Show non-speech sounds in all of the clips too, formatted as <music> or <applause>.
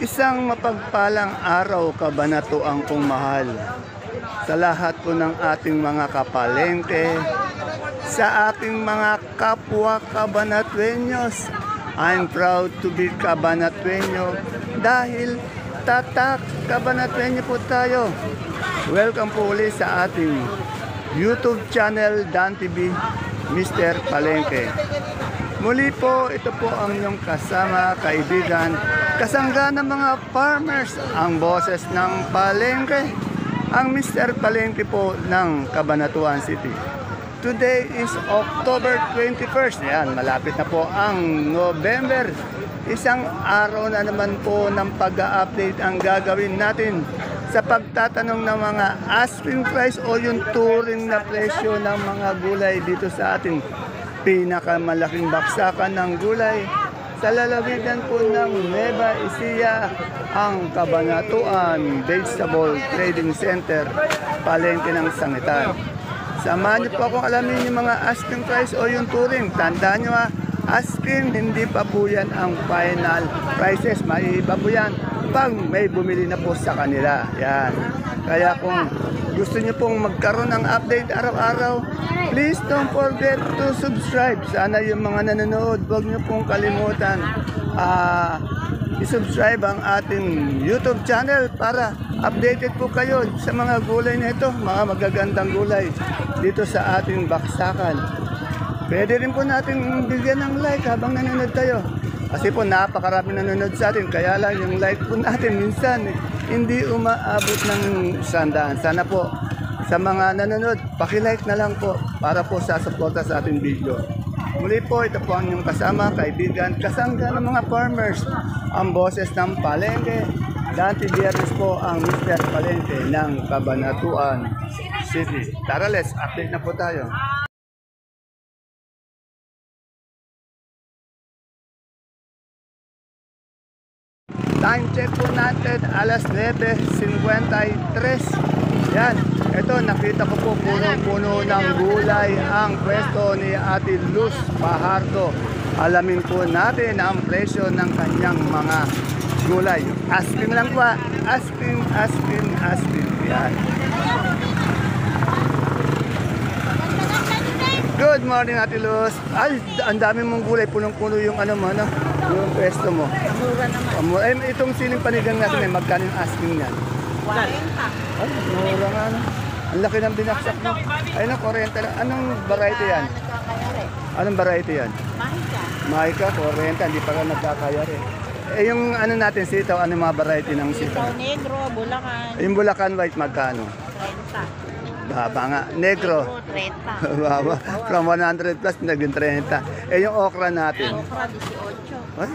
Isang mapagpalang araw kabanatuang kong mahal sa lahat po ng ating mga kapalengke, sa ating mga kapwa kabanatuenyos. I'm proud to be kabanatuenyo dahil tatak kabanatuenyo po tayo. Welcome po ulit sa ating YouTube channel Dan TV, Mr. Palengke. Muli po, ito po ang inyong kasama, kaibigan, kasangga ng mga farmers, ang boses ng Palengke, ang Mr. Palengke po ng Cabanatuan City. Today is October 21st. Yan, malapit na po ang November. Isang araw na naman po ng pag-update ang gagawin natin sa pagtatanong ng mga asking price o yung touring na presyo ng mga gulay dito sa ating pinakamalaking baksakan ng gulay sa lalawigan po ng Nueva Ecija, ang Kabanatuan Vegetable Trading Center, palengke ng Sangitan. Samahan niyo po akong alamin yung mga asking price o yung touring. Tandaan niyo ha, asking, hindi pa po yan ang final prices. Maiiba po yan pag may bumili na po sa kanila. Yan. Kaya kung gusto niyo pong magkaroon ng update araw-araw, please don't forget to subscribe. Sana yung mga nanonood, huwag niyo pong kalimutan ah, i-subscribe ang ating YouTube channel para updated po kayo sa mga gulay na ito, mga magagandang gulay dito sa ating baksakan. Pwede rin po natin bigyan ng like habang nanonood tayo. Kasi po napakarami nanonood sa atin, kaya lang yung like po natin minsan eh, hindi umaabot ng sandaan. Sana po sa mga nanonood, pakilike na lang po para po sa suporta sa ating video. Muli po, ito po ang inyong kasama, kaibigan, kasangga ng mga farmers, ang boses ng Palengke. Dante Biernes po ang Mr. Palengke ng Cabanatuan City. Tara, let's update na po tayo. Time check po natin, alas 9.53. Yan, ito nakita ko po puno-puno ng gulay ang pwesto ni Ate Luz Pahardo. Alamin po natin ang presyo ng kanyang mga gulay. Asking lang po, ah. asking, asking, asking. Yan. Good morning, Ate Luz. Ay, ang dami mong gulay. Punong-puno yung ano mo, ano? Yung pwesto mo. Mura naman. Ay, itong siling panigang natin, eh, magkano yung asking niyan? 40. Ay, mura nga, no? Ang laki ng binaksak mo. Ay, no, 40 lang. Anong variety yan? Nagkakayari. Anong variety yan? Mahika. Mahika, 40, hindi pa ka nagkakaya rin. Eh, yung ano natin, sitaw, ano mga variety ng Sitaw sitaw? negro, bulakan. Yung Bulacan White, magkano? 30. Baba nga. Negro. 30. <laughs> Baba. From 100 plus, naging 30. Eh, yung okra natin. Okra, 18. Ay,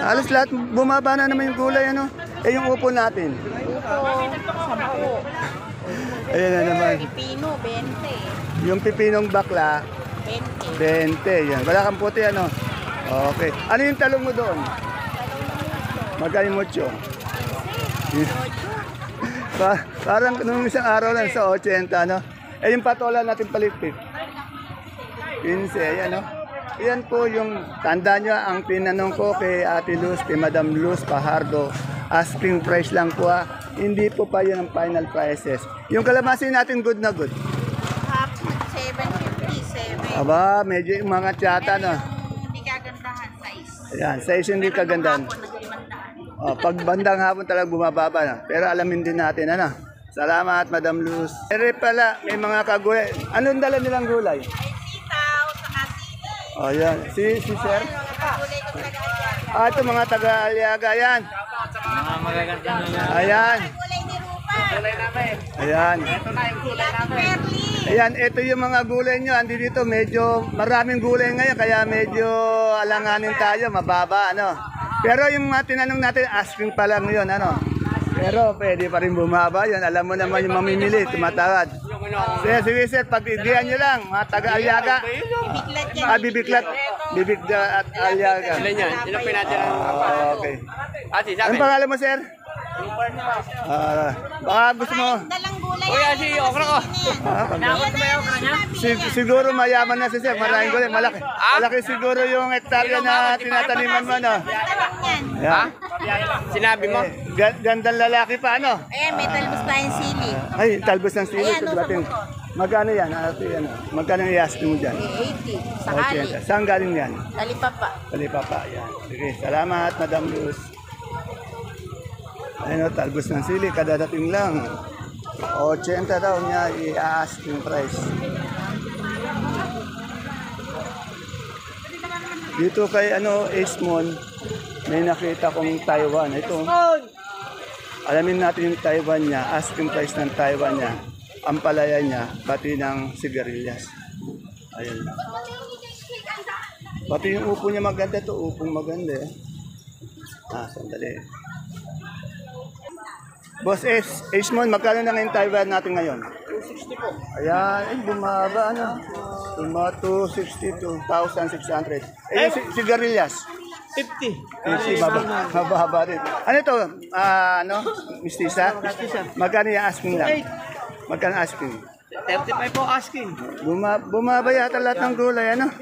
alas lahat, bumaba na naman yung gulay, ano? Eh, yung upo natin. Upo, 10. Ayan na naman. Pipino, 20. Yung pipinong bakla, 20. 20. Yan. Wala kang puti, ano? Okay. Ano yung talong mo doon? Magkano mucho? 8. Pa parang nung isang araw lang sa 80, ano? Eh, yung patola natin palitpit. 15, ayan, no? Yan po yung, tanda nyo, ang tinanong ko kay Ate Luz, kay Madam Luz Pajardo, asking price lang po ah. Hindi po pa yun ang final prices. Yung kalamansi natin good na good. Half, 7, 57. Aba, medyo yung mga tsata, no? Hindi kagandahan, size. Ayan, size hindi nag-limandaan. Oh, pag bandang hapon talaga bumababa na. Pero alamin din natin, ano? Salamat, Madam Luz. Pero pala, may mga kagulay. Anong dala nilang gulay? Ay, sitaw, saka sili. Oh, yan. Si, si Sir? Ah, ito mga taga-aliaga, yan. Ayan. Ayan. Perli. Ayan, ito yung mga gulay nyo. Andi dito, medyo maraming gulay ngayon, kaya medyo alanganin tayo, mababa, ano. Pero yung mga tinanong natin, asking pa lang yun, ano. Pero pwede pa rin bumaba yun. Alam mo naman yung mamimili, tumatawad. Sige, sige, sir, pag-idihan nyo lang, mga taga-aliaga. Biglat yan. Ah, bibiklat. Bibigda at aliaga. Ilan yan? Ilan ang Ah, okay. Anong pangalan mo, sir? Ah, baka gusto mo. Dalang gulay gulay. Kuya, si okra ko. Ah, pag- Dapat ba yung okra niya? Sig- siguro mayaman na si Sir. Maraming gulay. Malaki. Malaki siguro yung hektarya na tinataniman mo, no? Yan. Sinabi mo? Eh, ga- gandang lalaki pa, ano? Ayan, may talbos tayong sili. Ay, talbos ng sili. Ayan, sa nasa Magkano yan? Ate, ano? Magkano yung iaskin mo dyan? Eh, 80. Sakali. 80. Saan galing yan? Talipapa. Talipapa. Yan. Sige, salamat, Madam Luz. Ayun o, talbos ng sili. Kadadating lang. 80 daw niya i-asking price. Dito kay ano, Esmon, may nakita kong Taiwan. Ito. Alamin natin yung Taiwan niya, asking price ng Taiwan niya, ang palaya niya, pati ng sigarilyas. Ayun. Pati yung upo niya maganda to, upong maganda eh. Ah, sandali. Boss S, Esmon, magkano na ngayon Taiwan natin ngayon? 260 po. Ayan, eh, bumaba ano. Bumaba 262,600. Eh, yung si- sigarilyas? 50. Eh, si baba, mababa rin. Ano to? Ah, ano? Mistisa? Mistisa. Magkano yung asking lang? Magkano asking? 35 po asking. Buma, bumaba yata lahat ng gulay, ano?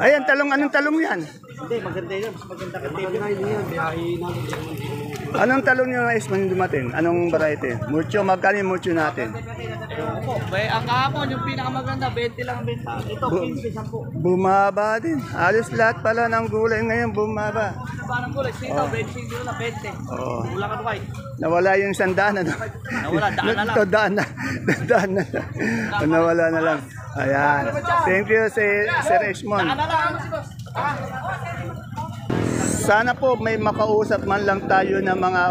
Ayan, talong, anong talong yan? Hindi, maganda yun. Mas maganda ka TV. yan. Biyahe natin. Anong talong yung Esmon dumating? Anong variety? Mucho, magkano yung mucho natin? Opo, bay, ang kahapon, yung pinakamaganda, 20 lang ang benta. Ito, Bu- 15, 10. Bumaba din. Alos lahat pala ng gulay ngayon bumaba. Parang kulay, sitaw, 20 kilo na, 20. Oo. Wala ka white. Nawala yung sandaan, ano? Nawala, daan na lang. Ito, <laughs> daan na. daan na. Nawala na lang. Ayan. Thank you, si Sir Esmond. Ano lang, boss? Sana po may makausap man lang tayo ng mga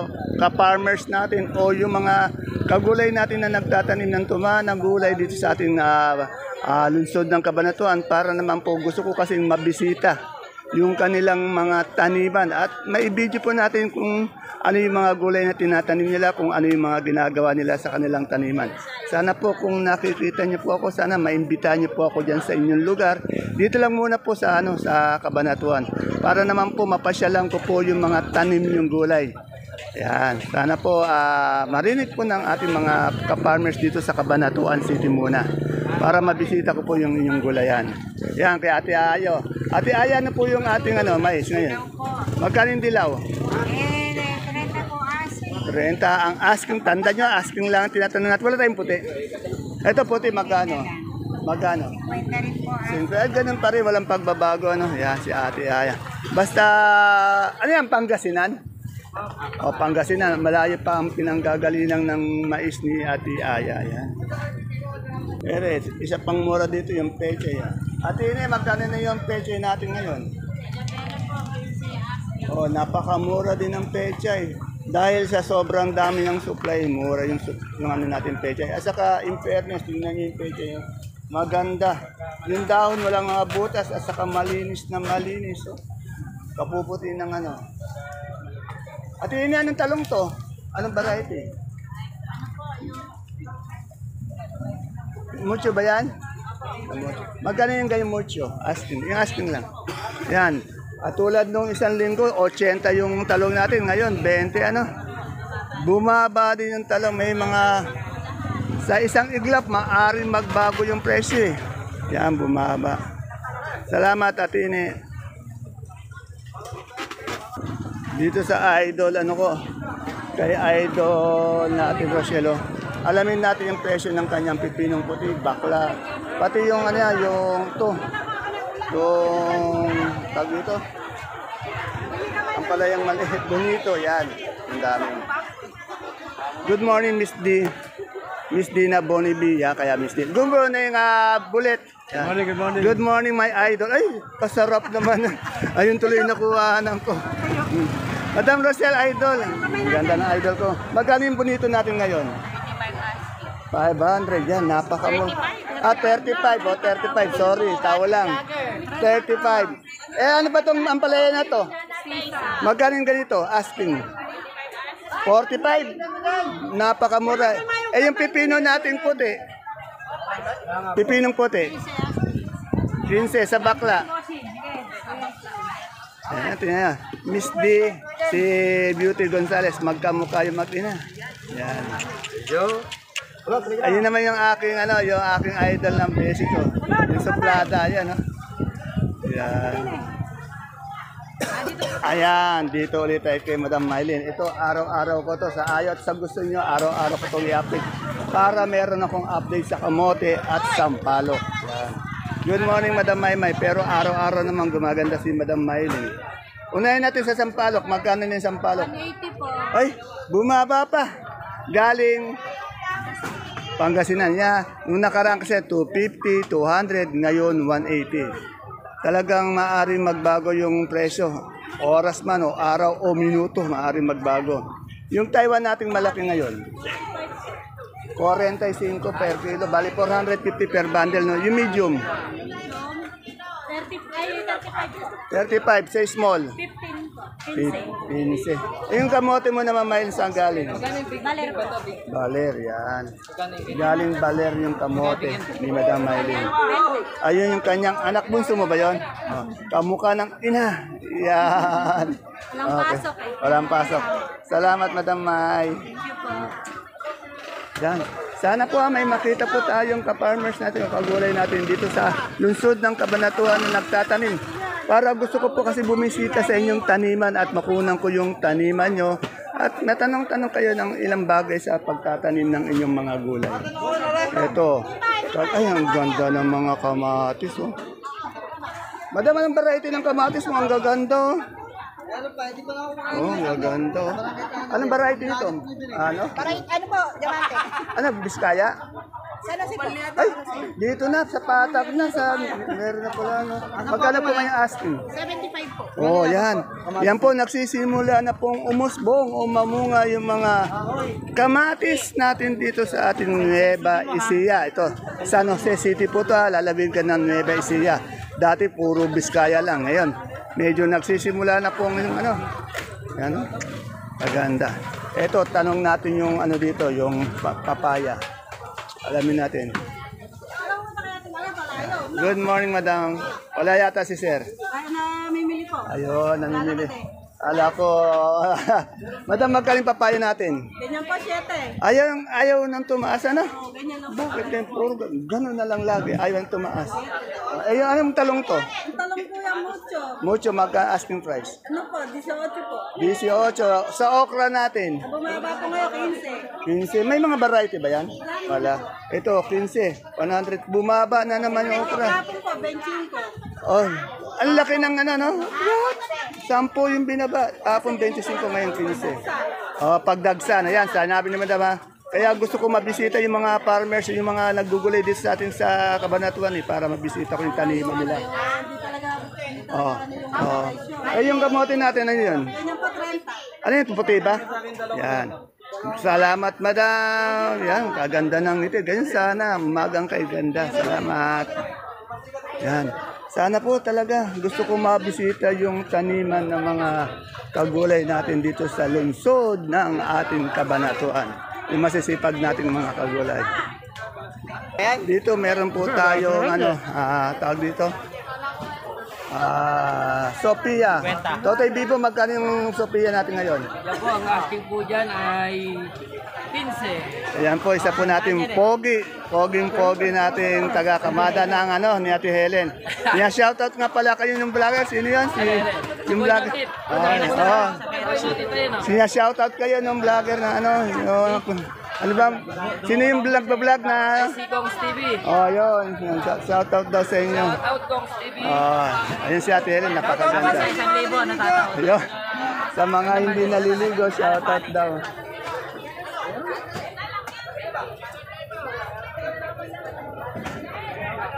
ka-farmers natin o yung mga kagulay natin na nagtatanim ng tuma ng gulay dito sa ating ah, ah, lungsod ng Kabanatuan. Para naman po gusto ko kasing mabisita yung kanilang mga taniman at maibidyo po natin kung ano yung mga gulay na tinatanim nila, kung ano yung mga ginagawa nila sa kanilang taniman. Sana po kung nakikita niyo po ako, sana maimbitahan niyo po ako dyan sa inyong lugar. Dito lang muna po sa ano sa Kabanatuan para naman po mapasyalan ko po yung mga tanim yung gulay. Yan, sana po ah, marinig po ng ating mga ka-farmers dito sa Cabanatuan City muna para mabisita ko po yung inyong gulayan. Yan, kay Ate Ayo. Ate Aya na po yung ating ano, mais ngayon. Magkano yung dilaw? Eh, 30 po asking. 30 ang asking, tanda nyo, asking lang ang tinatanong natin. Wala tayong puti. Ito puti, magkano? Magkano? 50 rin po eh, ganun pa rin, walang pagbabago. Ano? Yan, si Ate Aya. Basta, ano yan, Pangasinan? O, Pangasinan, malayo pa ang pinanggagalinang ng mais ni Ate Aya. Yan. Pero isa pang mura dito yung peche. Yan. Ate Ine, magkano na yung peche natin ngayon? Oh, napakamura din ng pechay. Dahil sa sobrang dami ng supply, mura yung, yung ano natin pechay. At saka, in fairness, tingnan niyo yung pechay. oh. Maganda. Yung dahon, walang mga butas. At saka malinis na malinis. Oh. Kapuputi ng ano. At yun anong talong to? Anong variety? Mucho ba yan? Magkano yung ganyan mucho? Asking. Yung asking lang. Yan. At tulad nung isang linggo, 80 yung talong natin. Ngayon, 20 ano. Bumaba din yung talong. May mga... Sa isang iglap, maaaring magbago yung presyo eh. Yan, bumaba. Salamat, Atine. Dito sa idol, ano ko, kay idol natin Rochelo. Alamin natin yung presyo ng kanyang pipinong puti, bakla. Pati yung ano yan, yung to. Yung tag dito. Ang palayang maliit, bonito, yan. Ang dami. Good morning, Miss D. Miss Dina Bonibia, kaya Miss D. Good morning, uh, Bullet. Good morning, good morning. Good morning, my idol. Ay, pasarap naman. <laughs> Ayun tuloy nakuhanan ko. Hmm. Madam Rosel, idol. Ganda ng idol ko. Magkano yung bonito natin ngayon? 500, yan, napakamura. Ah, 35, oh, 35, sorry, tao lang. 35. Eh, ano ba itong ampalaya na to? Magkano ganito? Asking. 45. Napakamura. Eh, yung pipino natin puti. Pipinong puti. 15 sa bakla. Ayan, tingnan nyo. Miss D, si Beauty Gonzales, magkamukha yung mag-ina. Yan. Ayun naman yung aking ano, yung aking idol ng basic ko. Yung suplada, ayan, no? Yan. Ayan, dito ulit tayo kay Madam Mylene. Ito, araw-araw ko to sa ayaw at sa gusto nyo, araw-araw ko itong i-update para meron akong update sa kamote at sampalok. Yan. Good morning, Madam Maymay. Pero araw-araw naman gumaganda si Madam Mylene. Unahin natin sa sampalok. Magkano na yung sampalok? 180 po. Ay, bumaba pa. Galing Pangasinan niya. Nung nakaraan kasi 250, 200, ngayon 180. Talagang maaring magbago yung presyo. Oras man o araw o minuto, maaring magbago. Yung Taiwan nating malaki ngayon, 45 per kilo, bali 450 per bundle. No? Yung medium, 30, ay, 35 po. 35, say small. 15 15. Eh, Yung kamote mo naman, Miles, saan galing? Baler. Baler, yan. Galing Baler yung kamote ni Madam Maylin. Ayun yung kanyang anak bunso mo ba yun? Oh, kamukha ng ina. Yan. Walang pasok eh. Walang pasok. Salamat, Madam May. Thank you po. Yan. Sana po ah, may makita po tayong ka-farmers natin, kagulay natin dito sa lungsod ng Kabanatuan na nagtatanim. Para gusto ko po kasi bumisita sa inyong taniman at makunan ko yung taniman nyo at natanong-tanong kayo ng ilang bagay sa pagtatanim ng inyong mga gulay. Ito. Ay, ang ganda ng mga kamatis. Oh. Madam, anong variety ng kamatis mo? Ang gaganda. oh. Oh, gaganda. oh. Anong variety nito? Ano? Ano po, diamante? Ano, Biskaya? Sana si po. Ay, dito na, sa patag na, sa, meron na pala, no. Magkano po kayong asking? 75 po. Oh, yan. Yan po, nagsisimula na pong umusbong o mamunga yung mga kamatis natin dito sa ating Nueva Ecija. Ito, San Jose City po to, ha. lalabing ka ng Nueva Ecija. Dati puro Biskaya lang. Ngayon, medyo nagsisimula na pong yung ano, yan, oh. Maganda. Ito, tanong natin yung ano dito, yung pa- papaya. Alamin natin. Good morning, madam. Wala yata si sir. Ay, namimili po. Ayun, namimili. Ala ko, <laughs> madam, magkaling papaya natin. Ganyan po, 7. Ayaw, ayaw nang tumaas, ano? Oh, ganyan lang. Bakit yan? Puro ga- ganun na lang lagi. Ayaw nang tumaas. Ayun, anong talong to? Ang talong po yung mucho. Mucho magka asking price. Ano po, 18 po. 18. Sa okra natin, Bumaba po ngayon, 15. 15. May mga variety ba yan? Wala. Ito, 15. 100. Bumaba na naman yung okra. Kapon po, 25 po. Oh, ang laki ng ano, no? Sampo yung binaba. Tapon 25 ngayon 15. Oh, pagdagsa na yan. Sanabi naman diba? Kaya gusto ko mabisita yung mga farmers, yung mga naggugulay dito sa atin sa Kabanatuan eh, para mabisita ko yung taniman nila. Oh, oh. Eh, yung kamote natin, ano yun? ganyan po, 30. Ano yun, puti ba? Yan. Salamat, madam. Yan, kaganda ng ito. Ganyan sana, magang kay ganda. Salamat. Yan. Sana po talaga gusto ko mabisita yung taniman ng mga kagulay natin dito sa lungsod ng ating kabanatuan. Yung masisipag nating mga kagulay. Dito meron po tayong ano, ah, tawag dito. Ah, Sophia. Totoy Bibo, magkano yung Sophia natin ngayon? Yan po, ang asking po dyan ay 15. Ayan po, isa po natin pogi. Poging pogi natin taga Kamada ng ano, ni Ate Helen. Yan, shoutout nga pala kayo ng vlogger. Sino yan? Si, yung vlogger. Oh, oh. Siya shoutout kayo ng vlogger na ano. Yung, ano ba? Sino yung vlog vlog na? Si Kongs TV. Oh, yun. Shout- Shoutout daw sa inyo. Out Kongs TV. Oh, ayun si Ate Helen, Sa napakaganda. isang libo, natatawa. Ayun. Sa mga hindi naliligo, shoutout daw.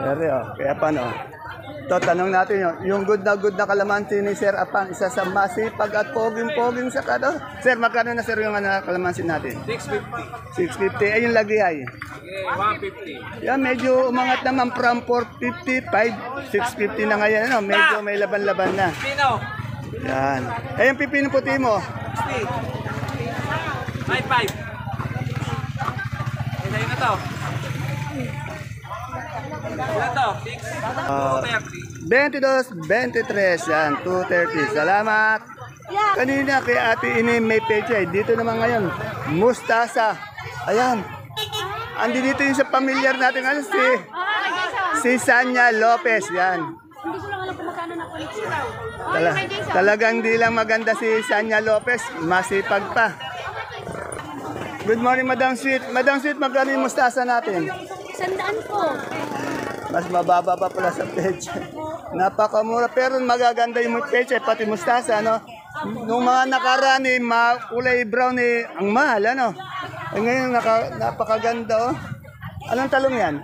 Pero kaya paano? Ito, tanong natin yun. Yung good na good na kalamansi ni Sir Apang, isa sa masipag at poging-poging sa kado. Sir, magkano na sir yung ano, kalamansi natin? 650. 650. Ay, yung lagi ay? 150. Yan, medyo umangat naman from 455, 650 na ngayon. Ano? Medyo may laban-laban na. Pino. Yan. Eh, yung pipino puti mo. 5-5. Ito na to. Ilan to? 6? Ah, 22, 23, yan, 230. Salamat. Kanina kay Ate Ini may pecha eh. Dito naman ngayon, mustasa. Ayan. andi dito yung sa pamilyar natin, ano, si, si Sanya Lopez, yan. Hindi ko lang alam kung magkano na kulit. Tala, talagang di lang maganda si Sanya Lopez, masipag pa. Good morning, Madam Sweet. Madam Sweet, magkano yung mustasa natin? Sandaan po. Mas mababa pa pala sa peche. Napakamura, pero magaganda yung peche, pati mustasa, no? Nung mga nakaraan, eh, ma- kulay brown, eh, ang mahal, ano? Eh, ngayon, naka, napakaganda, oh. Anong talong yan?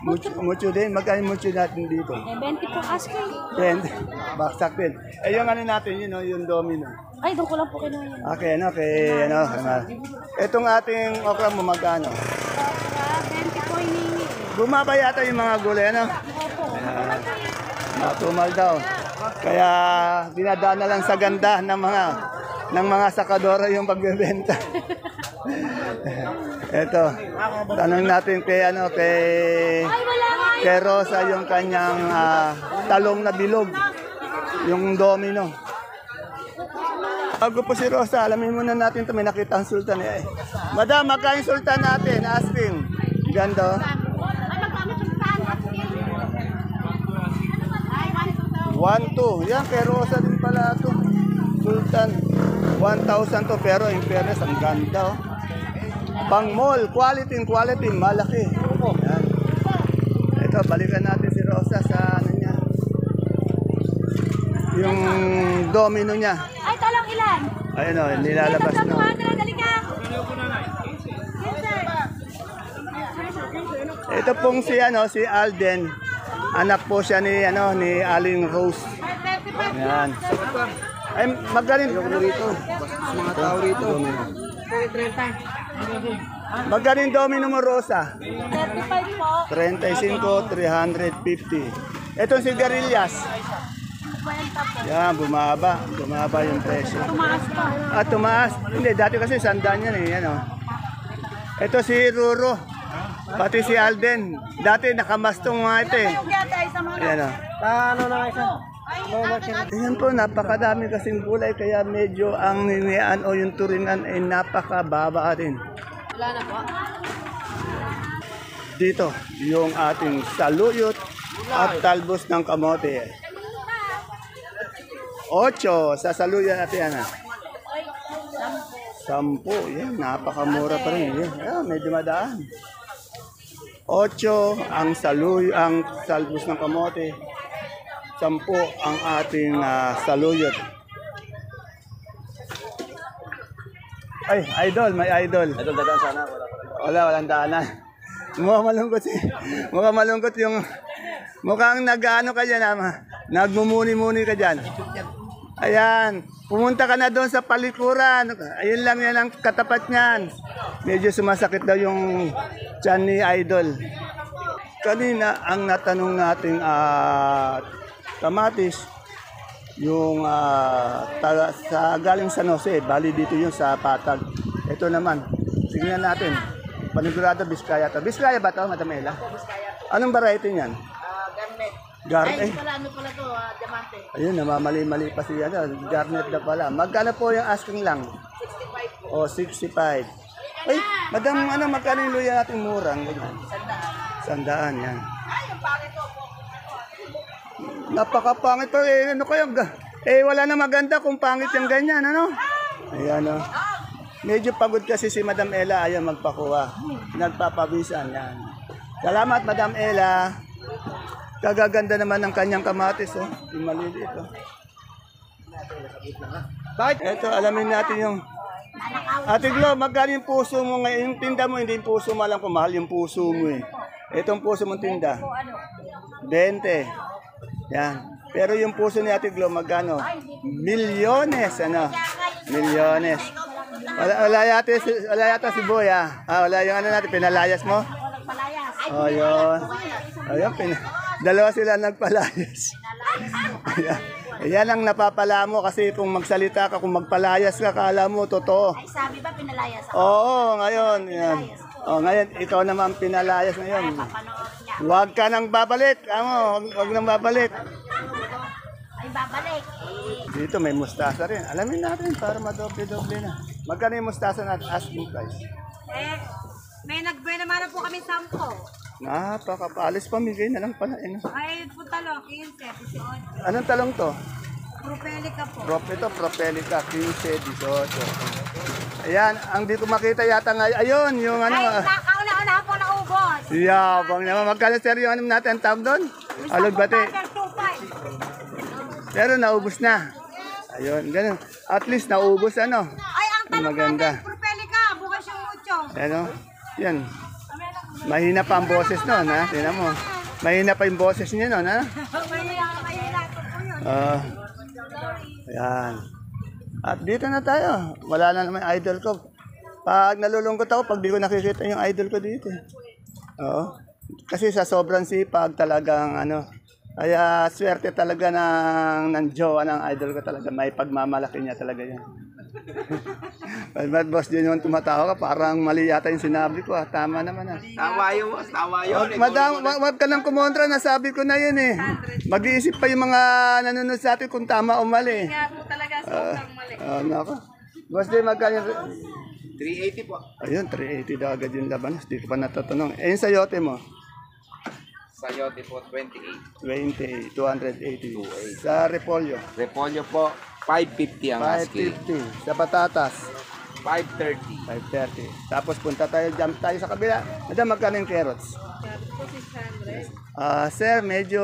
Mucho, mucho din. Magkano mucho natin dito? Eh, 20 po asking. Ten. Baksak din. Eh, yung ano natin, yun, oh, yung domino. Ay, doon ko lang po kinuha yan. Okay, ano, kay, ano, ano. Itong ating okra mo, magkano? 20 hinihingi. Bumaba yata yung mga gulay, ano? Opo. Matumal daw. Kaya dinadaan na lang sa ganda ng mga ng mga sakadora yung pagbebenta. <laughs> Ito. Tanong natin kay ano kay kay Rosa yung kanyang ah, talong na bilog. Yung domino. Bago po si Rosa, alamin muna natin ito. May nakita ang sultan eh. Madam, magkain sultan natin? Asking. Ganda. Oh. One, two. Yan, kay Rosa din pala ito. Sultan. 1,000 to, pero in fairness, ang ganda oh. Pang mall, quality in quality, malaki. Yan. Ito, balikan natin si Rosa sa ano niya. Yung domino niya. Ay, talong ilan? Ayun o, nilalabas Ito, na. 200 dali ka. Ito pong si ano, si Alden. Anak po siya ni ano ni Aling Rose. Yan. Ay, magaling yung rito. Mga tao rito. Magaling domino mo, Rosa. 35 po. 35, 350. Itong sigarilyas. 50 po. Yan, bumaba. Bumaba yung presyo. Tumaas pa. At tumaas. Hindi, dati kasi sandaan yan eh. Yan, oh. Ito si Ruro. Pati si Alden. Dati nakamastong mga ito eh. Ayan o. Ano na isa? Ayan po, napakadami kasing gulay kaya medyo ang ninian o yung turingan ay napakababa din. Wala na po. Dito, yung ating saluyot at talbos ng kamote. Ocho, sa saluyot natin yan ah. Sampu, yan, napakamura pa rin. Yan, medyo madaan. Ocho ang saluy, ang salbos ng kamote. Sampu ang ating ah, saluyot. Ay, idol, may idol. Idol, dadaan sana. Wala Wala, walang daanan. Mukhang malungkot si, mukhang malungkot yung, mukhang nag-ano ka dyan, ama. Nagmumuni-muni ka dyan. Ayan, pumunta ka na doon sa palikuran. Ayun lang yan ang katapat niyan. Medyo sumasakit daw yung tiyan ni Idol. Kanina, ang natanong nating ah, kamatis, yung ah, taga, sa galing San Jose, bali dito yung sa Patag. Ito naman, tingnan natin. Panigurado Biskaya to. Biskaya ba to, Madam Ella? Anong variety niyan? Garnet. Ay, pala ano pala to, ah, diamante. Ayun, namamali-mali pa siya. Ano, garnet na pala. Magkano po yung asking lang? 65 O, 65. Ay, madam, ano, magkano yung luya natin murang? Ganyan. Sandaan. Sandaan, yan. Napakapangit pa eh. Ano kayo? Eh, wala na maganda kung pangit yung ganyan, ano? Ayan, oh. Medyo pagod kasi si Madam Ella ayaw magpakuha. Nagpapawisan, yan. Salamat, Madam Ella. Kagaganda naman ng kanyang kamatis, oh. Yung maliliit, oh. Bakit? Ito, alamin natin yung... Ate Glo, magkano yung puso mo ngayon? Yung tinda mo, hindi yung puso mo alam kung mahal yung puso mo eh. Itong puso mong tinda. 20. Yan. Pero yung puso ni Ate Glo, magkano? Milyones, ano? Milyones. Wala, wala yata, si, wala yata si Boy, ah. ah. Wala yung ano natin, pinalayas mo? Palayas. Oh, yun. Ayun, pin dalawa sila nagpalayas. Ayan. Ayan ang napapala mo kasi kung magsalita ka, kung magpalayas ka, kala mo totoo. Ay, sabi ba pinalayas ako? Oo, ngayon. Yan. Oh, ngayon, ikaw naman pinalayas ngayon. Huwag ka nang babalik. Amo, huwag, huwag nang babalik. Ay, babalik. Dito may mustasa rin. Alamin natin para madoble-doble na. Magkano yung mustasa natin? Asking price. Eh, May nagbay naman na po kami sampo. Napakapalis pamigay na lang pala. No? Ay, po talo, 15, 18. Anong talong to? Propelica po. Prop ito, Propelica, 15, 18. Ayan, ang di ko makita yata nga, ayun, yung ano. Ay, nakauna-una po naubos. Yabang naman. Magkano yung ano natin ang tawag doon? Alog bate. Pero naubos na. Ayun, ganun. At least naubos ano. Ay, ang tanong Maganda. Propelica, bukas yung mucho. Ano? Yan. Mahina pa ang boses noon, ha? Tingnan mo. Mahina pa yung boses niya noon, ha? Po yun. Ah. Ayan. At dito na tayo. Wala na naman idol ko. Pag nalulungkot ako, pag di ko nakikita yung idol ko dito. eh. Oo. Kasi sa sobrang sipag talagang ano, kaya swerte talaga ng, ng jowa ng idol ko talaga. May pagmamalaki niya talaga yan. <laughs> Ba't boss din yung tumatawa ka? Parang mali yata yung sinabi ko. Ah. Tama naman ah. Tawa yun, boss. Tawa yun. Wag, madam, wag, wag ka nang kumontra, nasabi ko na yun eh. Mag-iisip pa yung mga nanonood sa atin kung tama o mali. Kaya po talaga sobrang mali. Ah, nako. Boss din, magkano? 380 po. Ayun, 380 daw agad yung labanos. Di ko pa natatanong. Eh, yung sayote mo? Sayote po, 28. 20, 280. Sa repolyo? Repolyo po, 550 ang asking. 550. Sa patatas? 530. 530. Tapos punta tayo, jump tayo sa kabila. Madam, magkano yung carrots? Ah, sir, medyo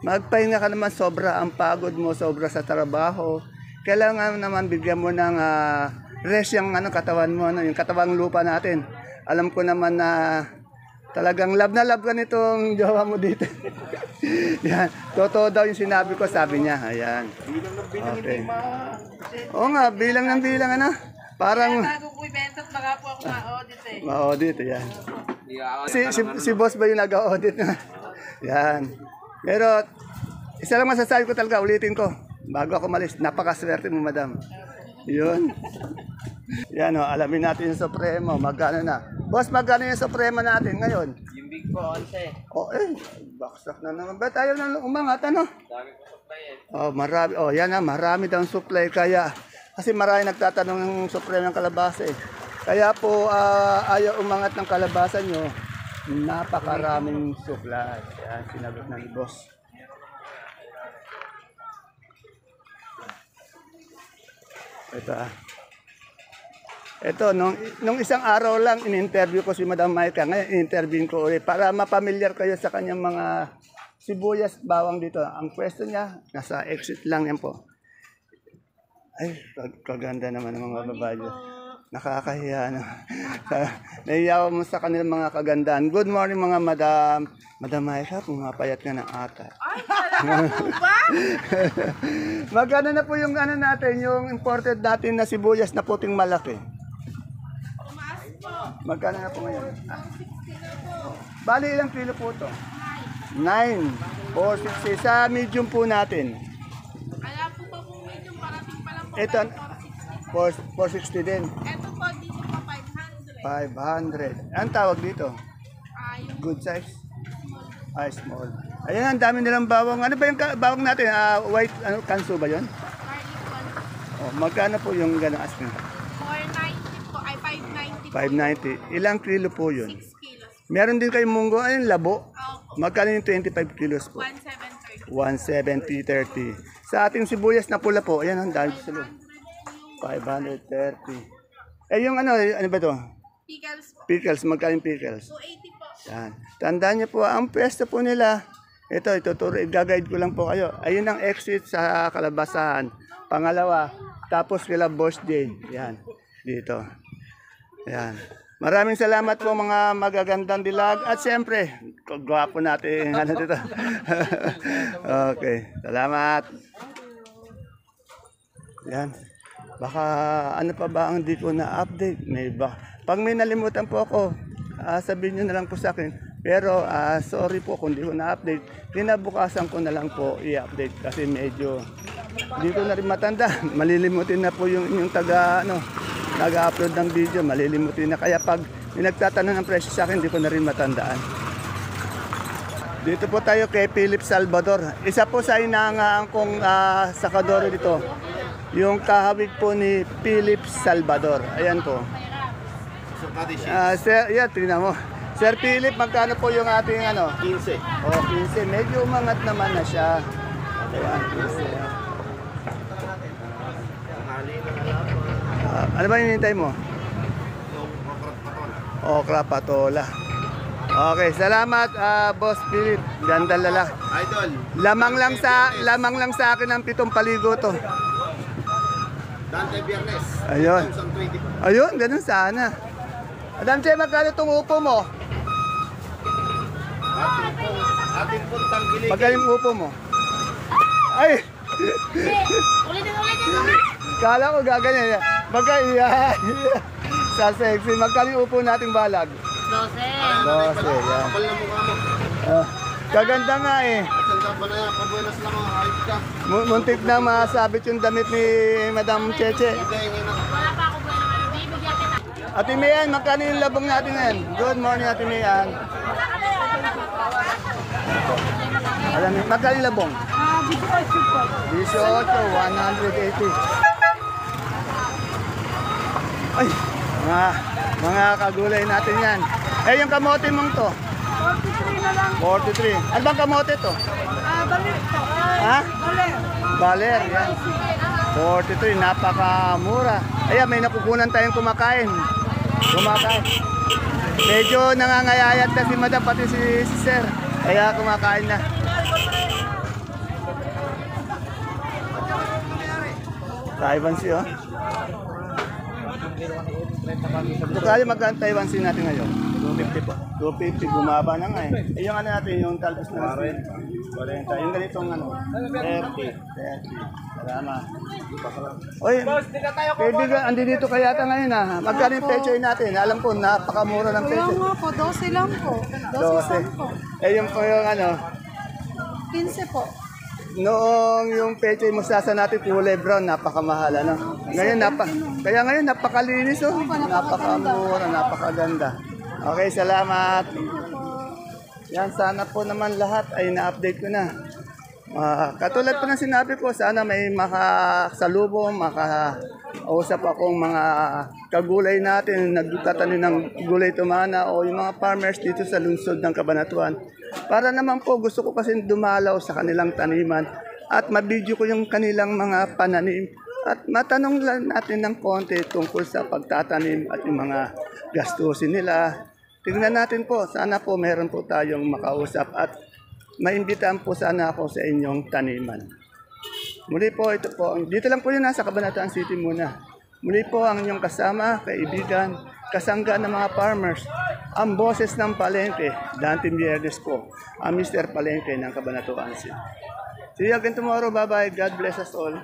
magpahinga ka naman sobra ang pagod mo, sobra sa trabaho. Kailangan naman bigyan mo ng ah, rest yung ano, katawan mo, ano, yung katawang lupa natin. Alam ko naman na talagang love na love ka nitong jowa mo dito. <laughs> Yan. Totoo daw yung sinabi ko, sabi niya. Ayan. Okay. Oo nga, bilang ng bilang ano. Parang Bago po ibenta at baka po ako ma-audit eh. ma-audit. Yan. Ako Si, si, si boss ba yung nag-audit na? <laughs> Yan. Pero, isa lang masasabi ko talaga, ulitin ko. Bago ako malis, napakaswerte mo, madam. Yun. Yan o, alamin natin yung Supremo. Magkano na? Boss, magkano yung Supremo natin ngayon? Yung big po, 11. O, eh, baksak na naman. Ba't ayaw na umangat, ano? Dami po supply eh. Oh, marami. Oh, yan na, marami daw supply kaya kasi marami nagtatanong ng supply ng kalabasa eh. Kaya po ah, ayaw umangat ng kalabasa nyo, napakaraming supply. Yan, sinagot ng boss. Ito ah. Ito, nung, nung isang araw lang, in-interview ko si Madam Maika. Ngayon, in-interview ko ulit para mapamilyar kayo sa kanyang mga sibuyas bawang dito. Ang pwesto niya, nasa exit lang yan po. Ay, kag- kaganda naman ng mga babae. Nakakahiya na. <laughs> Naiyaw mo sa kanilang mga kagandaan. Good morning mga madam. Madam Maika, pumapayat ka ng ata. Ay, <laughs> Magkano na po yung ano natin, yung imported natin na sibuyas na puting malaki? Magkano na po ngayon? Bali, ilang kilo po to? 9. 460. Sa medium po natin. Kaya po pa po medyo parating pa lang po. Ito, 4, 460 din. Ito po, dito po 500. 500. Ang tawag dito? Ah, Good size? Ah, small. Ayan, ang dami nilang bawang. Ano ba yung bawang natin? Ah, white, ano, kanso ba one. Oh, magkano po yung gano'ng asking? 490 po, ay 590 po. 590. Ilang kilo po yun? 6 kilos. Meron din kayong munggo. Ayun, labo. Opo, Magkano yung 25 kilos po? 170.30. 1730. Sa ating sibuyas na pula po, ayan ang dami sa loob. 530. Eh yung ano, ano ba to? Pickles po, Pickles, magkano yung pickles? 280 po. Yan. Tandaan niyo po, ang pwesto po nila, ito, ituturo, i-guide ko lang po kayo. Ayun ang exit sa Kalabasan. Pangalawa, tapos kila Boss Jane. Yan, dito. Yan. Maraming salamat po mga magagandang dilag. At siyempre, gwapo natin. <laughs> Ano dito? <laughs> okay, salamat. Yan. Baka ano pa ba ang di ko na-update? May ba? Pag may nalimutan po ako, ah, sabihin nyo na lang po sa akin. Pero ah, sorry po kung di ko na-update. Kinabukasan ko na lang po i-update kasi medyo di ko na rin matanda. <laughs> Malilimutin na po yung inyong taga, ano, taga-upload ng video. Malilimutin na. Kaya pag may nagtatanong ng presyo sa akin, di ko na rin matandaan. Dito po tayo kay Philip Salvador. Isa po sa inangaan kong ah, sakadoro dito. Yung kahawig po ni Philip Salvador. Ayan po. Ah, sir, yeah, tingnan mo. Sir Philip, magkano po yung ating ano? 15. Oh, 15. Medyo umangat naman na siya. Ayan, 15. Ano ba yung hinihintay mo? Okra patola. Okay, salamat ah, Boss Philip. Ganda lala. Idol, Lamang lang sa lamang lang sa akin ang pitong paligo to. Dante Biernes. Ayun. 2020. Ayun, ganun sana. Madam Che, magkano itong upo mo? Ating pong tangkilik. Magkano yung upo mo? Ay! Ulitin, ulitin. Kala ko gaganyan. Magka, yeah. <laughs> Sa sexy. Magkano yung upo nating balag? 12. Dose, yan. Kapal na mukha mo. Ah, kaganda nga eh. Sanda pa na yan. Pabuenas lang ka. Mu- Muntik na masabit yung damit ni Madam Cheche. Hindi, ngayon na. Wala pa ako ba naman. Bibigyan kita. Ate Mian, magkano yung labong natin ngayon? Good morning, Ate Mian. Alam niyo, magkano yung labong? Ah, 18 po. 18, 180. Ay, mga, mga kagulay natin yan. Eh, yung kamote mong to, 43 na lang. 43. Ano bang kamote to? Ah, balik po. Ha? Balik. Baler, yan. 43, napakamura. Ayan, may nakukunan tayong kumakain. Kumakain. Medyo nangangayayat na si madam, pati si, si sir. Kaya kumakain na. Taiwan Sea, oh. Tukali magkano Taiwan Sea natin ngayon? 250 po. 250, bumaba na nga eh. Eh yung ano natin, yung talbos na 40. 40. Yung ganitong ano, 30. 30. Salamat. Oy, kaibigan, andi dito kaya ata ngayon ah. Magkano yung pecho natin? Alam ko, napakamura ng Kaya pecho. nga po, 12 lang po. 12 po. 12. Eh yung po yung ano, 15 po. Noong yung pecho mo sasa natin kulay brown, napakamahal ano. Ngayon napa kaya ngayon napakalinis oh. Napakamura, napakaganda. Okay, salamat. Yan sana po naman lahat ay na-update ko na. Ah, katulad po ng sinabi ko, sana may makasalubong, makausap akong mga kagulay natin, nagtatanim ng gulay tumana o yung mga farmers dito sa lungsod ng Cabanatuan. Para naman po, gusto ko kasi dumalaw sa kanilang taniman at mabidyo ko yung kanilang mga pananim at matanong lang natin ng konti tungkol sa pagtatanim at yung mga gastusin nila. Tingnan natin po, sana po meron po tayong makausap at maimbitahan po sana ako sa inyong taniman. Muli po, ito po, dito lang po yun nasa Cabanatuan City muna. Muli po ang inyong kasama, kaibigan, kasangga ng mga farmers, ang boses ng palengke, Dante Mieres po, ang Mr. Palengke ng Cabanatuan City. See you again tomorrow. Bye-bye. God bless us all.